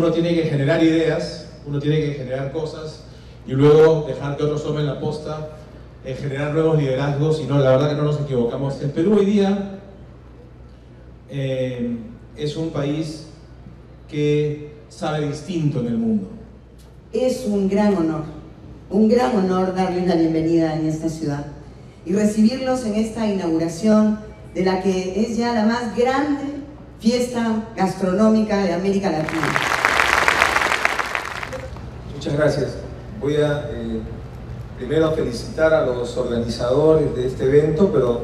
uno tiene que generar ideas, uno tiene que generar cosas y luego dejar que otros tomen la posta, eh, generar nuevos liderazgos y no, la verdad que no nos equivocamos. El Perú hoy día eh, es un país que sabe distinto en el mundo. Es un gran honor, un gran honor darles la bienvenida en esta ciudad y recibirlos en esta inauguración de la que es ya la más grande fiesta gastronómica de América Latina. Muchas gracias. Voy a eh, primero felicitar a los organizadores de este evento, pero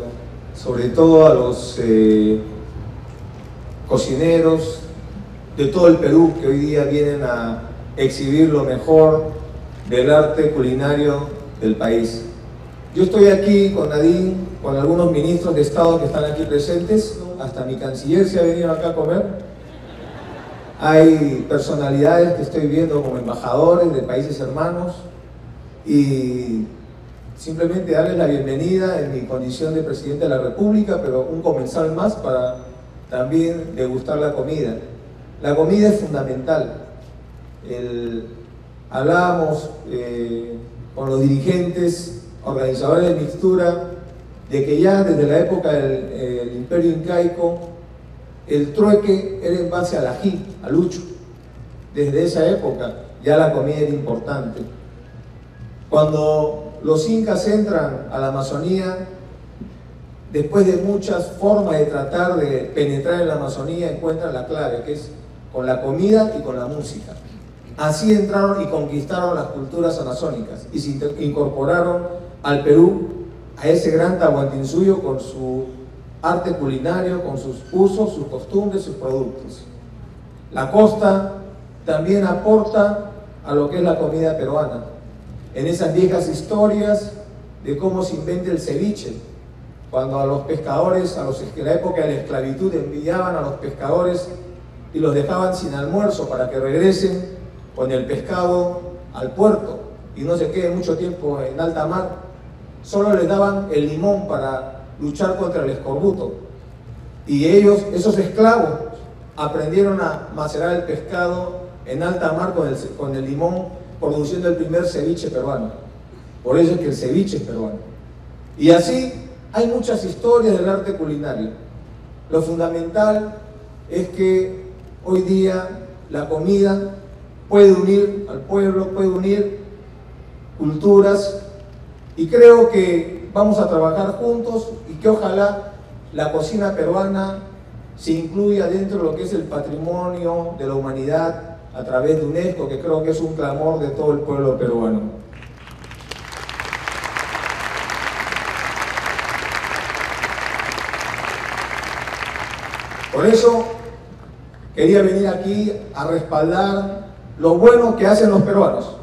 sobre todo a los eh, cocineros de todo el Perú que hoy día vienen a exhibir lo mejor del arte culinario del país. Yo estoy aquí con Nadine, con algunos ministros de Estado que están aquí presentes, hasta mi canciller se ha venido acá a comer. Hay personalidades que estoy viendo como embajadores de países hermanos y simplemente darles la bienvenida en mi condición de presidente de la República, pero un comensal más para también degustar la comida. La comida es fundamental. hablábamos eh, con los dirigentes, organizadores de mixtura, de que ya desde la época del imperio incaico, el trueque era en base al ají, al lucho. Desde esa época ya la comida era importante. Cuando los incas entran a la Amazonía, después de muchas formas de tratar de penetrar en la Amazonía, encuentran la clave, que es con la comida y con la música. Así entraron y conquistaron las culturas amazónicas y se incorporaron al Perú, a ese gran Tahuantinsuyo con su arte culinario, con sus usos, sus costumbres, sus productos. La costa también aporta a lo que es la comida peruana. En esas viejas historias de cómo se inventa el ceviche, cuando a los pescadores, a los, en la época de la esclavitud, enviaban a los pescadores y los dejaban sin almuerzo para que regresen con el pescado al puerto y no se queden mucho tiempo en alta mar. Solo les daban el limón para luchar contra el escorbuto. Y ellos, esos esclavos, aprendieron a macerar el pescado en alta mar con el, con el limón, produciendo el primer ceviche peruano. Por eso es que el ceviche es peruano. Y así hay muchas historias del arte culinario. Lo fundamental es que hoy día la comida puede unir al pueblo, puede unir culturas y creo que vamos a trabajar juntos y que ojalá la cocina peruana se incluya dentro de lo que es el patrimonio de la humanidad a través de UNESCO, que creo que es un clamor de todo el pueblo peruano. Por eso quería venir aquí a respaldar lo bueno que hacen los peruanos,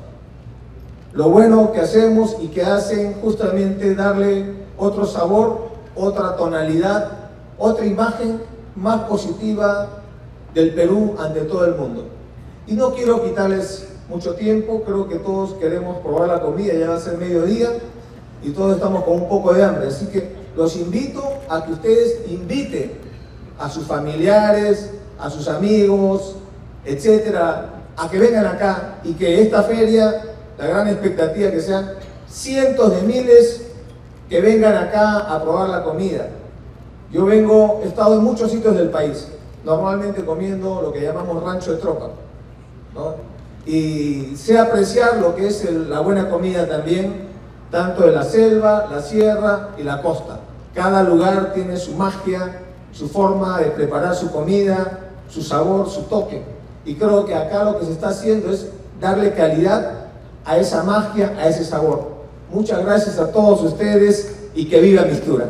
lo bueno que hacemos y que hacen justamente darle otro sabor, otra tonalidad, otra imagen más positiva del Perú ante todo el mundo. Y no quiero quitarles mucho tiempo, creo que todos queremos probar la comida, ya va a ser mediodía y todos estamos con un poco de hambre, así que los invito a que ustedes inviten a sus familiares, a sus amigos, etcétera, a que vengan acá y que esta feria, la gran expectativa que sean cientos de miles que vengan acá a probar la comida. Yo vengo, he estado en muchos sitios del país, normalmente comiendo lo que llamamos rancho de tropa, y sé apreciar lo que es la buena comida también, tanto de la selva, la sierra y la costa. Cada lugar tiene su magia, su forma de preparar su comida, su sabor, su toque. Y creo que acá lo que se está haciendo es darle calidad a esa magia, a ese sabor. Muchas gracias a todos ustedes y que viva Mistura.